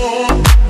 Oh.